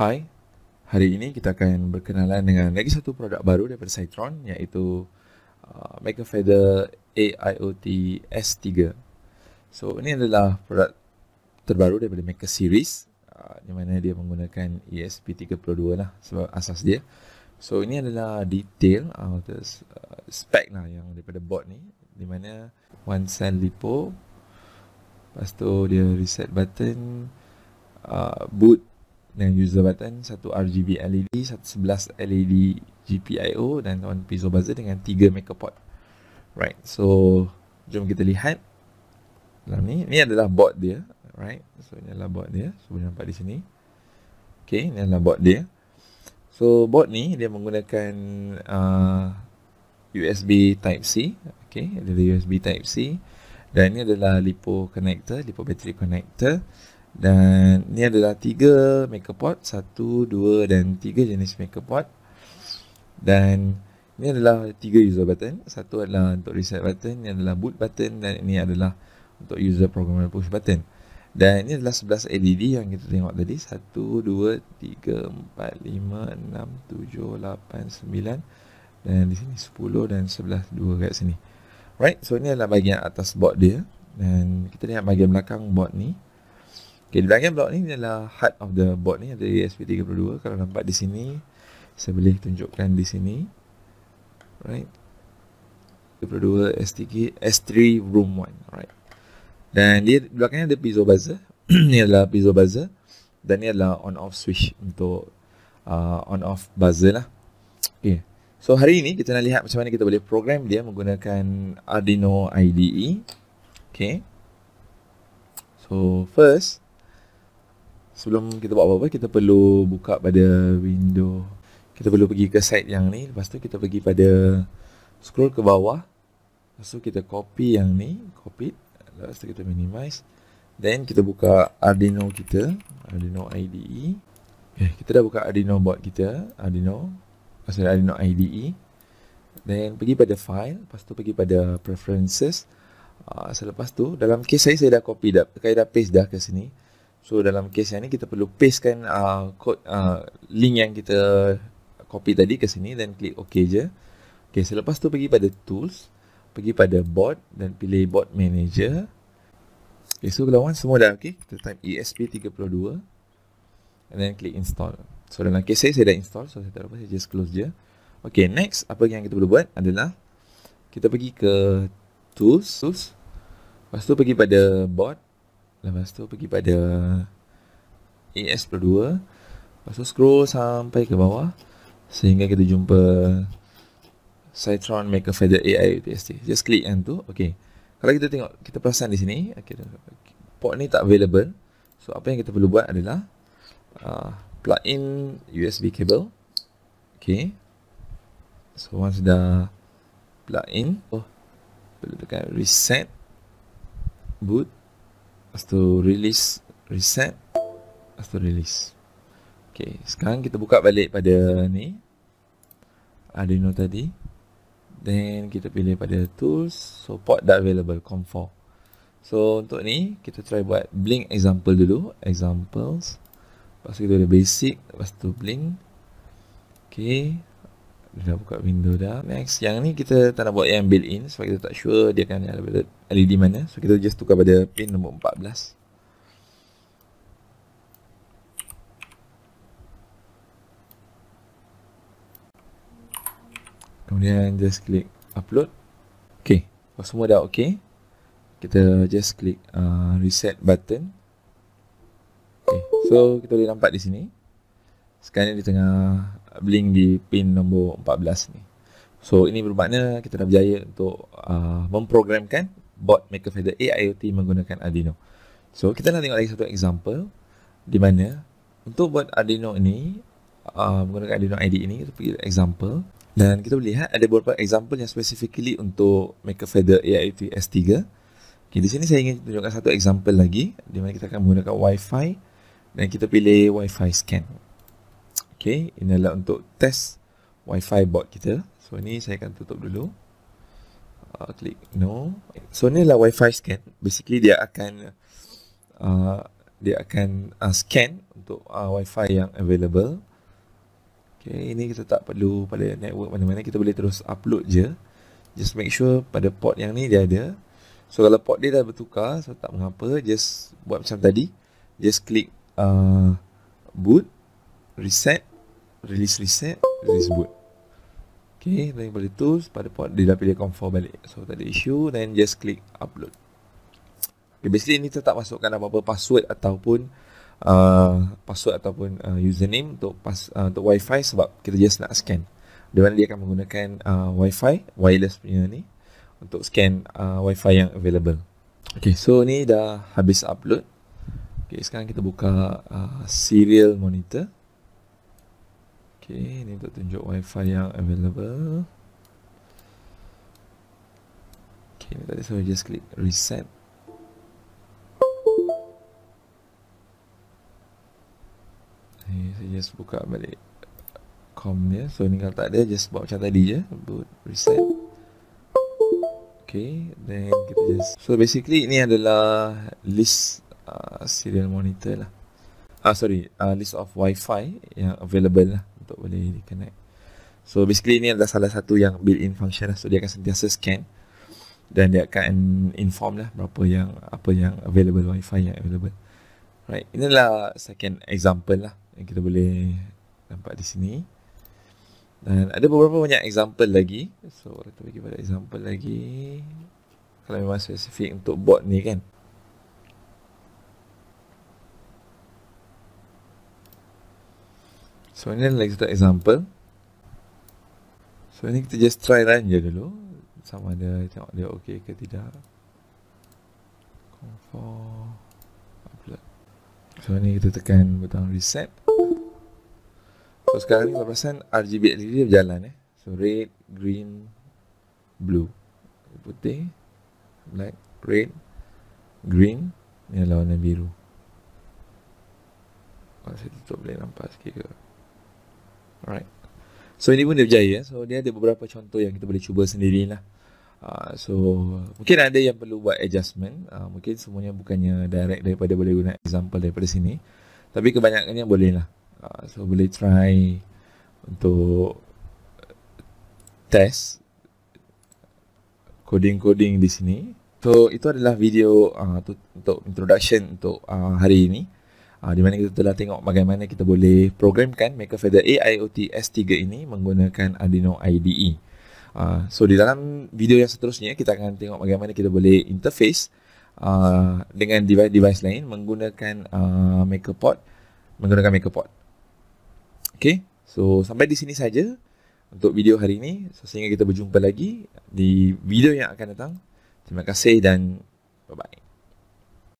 Hai, hari ini kita akan berkenalan dengan lagi satu produk baru daripada Cytron iaitu uh, Mega Feather AIoT S3. So, ini adalah produk terbaru daripada Maker Series uh, di mana dia menggunakan ESP32 lah sebab asas dia. So, ini adalah detail uh, spec lah yang daripada board ni di mana one cell lipo lepas tu dia reset button uh, boot dengan user button, satu RGB LED, satu sebelas LED GPIO dan one piezo buzzer dengan tiga maker port. Right, so jom kita lihat dalam ni. Ni adalah board dia, right? So ini adalah board dia. So boleh nampak di sini. Okay, ini adalah board dia. So board ni dia menggunakan uh, USB Type C. Okay, ada USB Type C. Dan ini adalah LiPo connector, LiPo battery connector. Dan ni adalah tiga maker pot, satu, dua dan tiga jenis maker pot. Dan ni adalah tiga user button, satu adalah untuk reset button, ni adalah boot button dan ini adalah untuk user programmable push button. Dan ini adalah 11 LED yang kita tengok tadi. 1, 2, 3, 4, 5, 6, 7, 8, 9 Dan di sini 10 dan 11, 2 kat sini. Right, so ini adalah bahagian atas board dia. Dan kita lihat bahagian belakang board ni Okay, di belakang blok ni adalah heart of the board ni ada ESP32. Kalau nampak di sini, saya boleh tunjukkan di sini. Right. 32 S3, S3 room 1. Right. Dan dia di belakangnya ada piezo buzzer. ni adalah piezo buzzer. Dan ni adalah on off switch untuk uh, on off buzzer lah. Okay. So hari ini kita nak lihat macam mana kita boleh program dia menggunakan Arduino IDE. Okay. So first, sebelum kita buat apa-apa kita perlu buka pada window. Kita perlu pergi ke site yang ni. Lepas tu kita pergi pada scroll ke bawah. Lepas tu kita copy yang ni copy lepas tu kita minimize. Then kita buka Arduino kita Arduino IDE okay, kita dah buka Arduino board kita Arduino pasal Arduino IDE then pergi pada file lepas tu pergi pada preferences. Uh, selepas tu dalam case saya saya dah copy dah saya dah paste dah ke sini So dalam case yang ni kita perlu pastekan uh, code uh, link yang kita copy tadi ke sini dan klik OK je. Okay, selepas tu pergi pada tools, pergi pada board dan pilih board manager. Okay, so kalau semua dah okay, kita type ESP32 and then klik install. So dalam case saya, saya dah install, so saya tak apa, saya just close je. Okay, next, apa yang kita perlu buat adalah kita pergi ke tools, tools. Lepas tu pergi pada board, Lepas tu pergi pada AS Pro 2 Lepas tu scroll sampai ke bawah. Sehingga kita jumpa Cytron Maker Feather AI UTST Just klik yang tu Okay. Kalau kita tengok Kita perasan di sini okay, Port ni tak available. So apa yang kita perlu buat adalah uh, Plug in USB cable. Okay. So once dah Plug in oh, Perlu tekan reset Boot Lepas tu release reset. Lepas tu release. Okay, sekarang kita buka balik pada ni. Arduino tadi. Then kita pilih pada tools. So port dah available, COM4. So untuk ni, kita try buat blink example dulu. Examples. Lepas tu kita ada basic. Lepas tu blink. Okay. Dia dah buka window dah. Next, yang ni kita tak nak buat yang built in sebab kita tak sure dia akan ada LED mana. So kita just tukar pada pin nombor 14. Kemudian just klik upload. Okay, kalau semua dah okay, kita just klik uh, reset button. Okay, so kita boleh nampak di sini. Sekarang ni di tengah blink di pin nombor 14 ni. So ini bermakna kita dah berjaya untuk uh, memprogramkan bot Maker Feather AIoT menggunakan Arduino. So kita nak tengok lagi satu example di mana untuk buat Arduino ini uh, menggunakan Arduino ID ini kita pergi example dan kita boleh lihat ada beberapa example yang specifically untuk Maker Feather AIoT S3. Okay, di sini saya ingin tunjukkan satu example lagi di mana kita akan menggunakan Wi-Fi dan kita pilih Wi-Fi scan. Okay, ini adalah untuk test Wi-Fi board kita. So, ini saya akan tutup dulu. Uh, klik no. So, ini adalah Wi-Fi scan. Basically, dia akan uh, dia akan uh, scan untuk uh, wifi yang available Okay, ini kita tak perlu pada network mana-mana kita boleh terus upload je just make sure pada port yang ni dia ada so kalau port dia dah bertukar so tak mengapa just buat macam tadi just klik uh, boot reset release reset release boot Okay, then boleh tu pada port dia dah pilih config balik. So tak ada issue, then just click upload. Okay, basically ni tetap masukkan apa-apa password ataupun uh, password ataupun uh, username untuk pas, uh, untuk wifi sebab kita just nak scan. Di mana dia akan menggunakan uh, wifi, wireless punya ni untuk scan uh, wifi yang available. Okay, so ni dah habis upload. Okay, sekarang kita buka uh, serial monitor. Okay, ini untuk tunjuk wifi yang available. Okay, ni tadi saya just click reset. Ni saya just buka balik com dia. So ni kalau tak ada, just buat macam tadi je. Boot, reset. Okay, then kita just... So basically ini adalah list uh, serial monitor lah. Ah sorry, uh, list of wifi yang available lah untuk boleh connect. So basically ini adalah salah satu yang built-in function lah. So dia akan sentiasa scan dan dia akan inform lah berapa yang apa yang available wifi yang available. Right, ini adalah second example lah yang kita boleh nampak di sini. Dan ada beberapa banyak example lagi. So kita bagi pada example lagi. Kalau memang spesifik untuk bot ni kan. So ini adalah satu example. So ini kita just try run je dulu. Sama ada tengok dia okey ke tidak. Confirm. So ini kita tekan butang reset. So sekarang ni perasan RGB LED dia berjalan eh. So red, green, blue. Putih, black, red, green. Ni adalah warna biru. Kalau saya tutup boleh nampak sikit ke. Alright. So ini pun dia berjaya. So dia ada beberapa contoh yang kita boleh cuba sendirilah. Uh, so mungkin ada yang perlu buat adjustment. Uh, mungkin semuanya bukannya direct daripada boleh guna example daripada sini. Tapi kebanyakannya boleh lah. Uh, so boleh try untuk test coding-coding di sini. So itu adalah video uh, untuk introduction untuk uh, hari ini uh, di mana kita telah tengok bagaimana kita boleh programkan Makerfeather AIoT S3 ini menggunakan Arduino IDE. Uh, so di dalam video yang seterusnya kita akan tengok bagaimana kita boleh interface uh, dengan device-device lain menggunakan uh, MakerPod menggunakan MakerPod. Okay, so sampai di sini saja untuk video hari ini. So, sehingga kita berjumpa lagi di video yang akan datang. Terima kasih dan bye-bye.